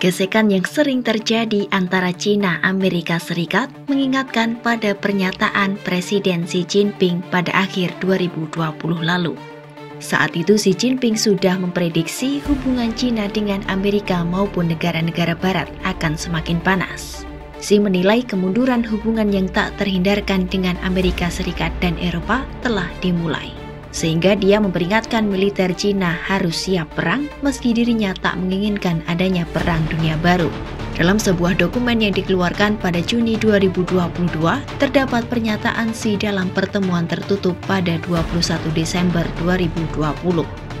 Gesekan yang sering terjadi antara China Amerika Serikat mengingatkan pada pernyataan Presiden Xi Jinping pada akhir 2020 lalu. Saat itu Xi Jinping sudah memprediksi hubungan China dengan Amerika maupun negara-negara barat akan semakin panas. Xi menilai kemunduran hubungan yang tak terhindarkan dengan Amerika Serikat dan Eropa telah dimulai sehingga dia memperingatkan militer Cina harus siap perang meski dirinya tak menginginkan adanya perang dunia baru. Dalam sebuah dokumen yang dikeluarkan pada Juni 2022, terdapat pernyataan Xi dalam pertemuan tertutup pada 21 Desember 2020.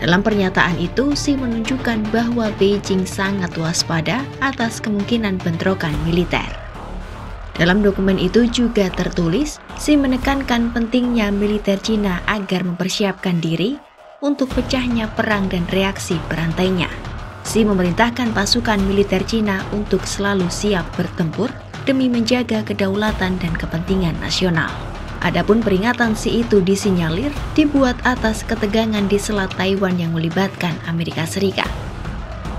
Dalam pernyataan itu, Xi menunjukkan bahwa Beijing sangat waspada atas kemungkinan bentrokan militer. Dalam dokumen itu juga tertulis, Xi menekankan pentingnya militer Cina agar mempersiapkan diri untuk pecahnya perang dan reaksi berantainya. Xi memerintahkan pasukan militer Cina untuk selalu siap bertempur demi menjaga kedaulatan dan kepentingan nasional. Adapun peringatan Xi itu disinyalir dibuat atas ketegangan di Selat Taiwan yang melibatkan Amerika Serikat.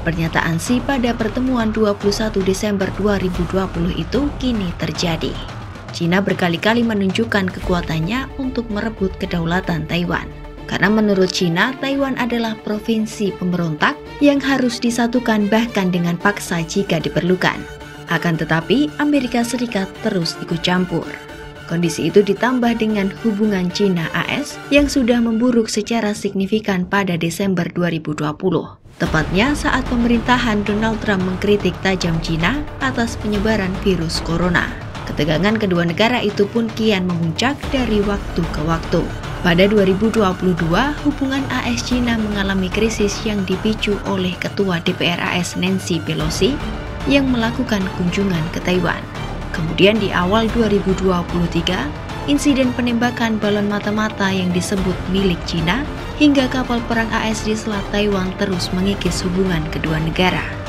Pernyataan Xi pada pertemuan 21 Desember 2020 itu kini terjadi. China berkali-kali menunjukkan kekuatannya untuk merebut kedaulatan Taiwan. Karena menurut China, Taiwan adalah provinsi pemberontak yang harus disatukan bahkan dengan paksa jika diperlukan. Akan tetapi, Amerika Serikat terus ikut campur. Kondisi itu ditambah dengan hubungan China-AS yang sudah memburuk secara signifikan pada Desember 2020. Tepatnya saat pemerintahan Donald Trump mengkritik tajam Cina atas penyebaran virus corona. Ketegangan kedua negara itu pun kian memuncak dari waktu ke waktu. Pada 2022, hubungan AS Cina mengalami krisis yang dipicu oleh Ketua DPR AS Nancy Pelosi yang melakukan kunjungan ke Taiwan. Kemudian di awal 2023, insiden penembakan balon mata-mata yang disebut milik Cina hingga kapal perang AS di Selat Taiwan terus mengikis hubungan kedua negara.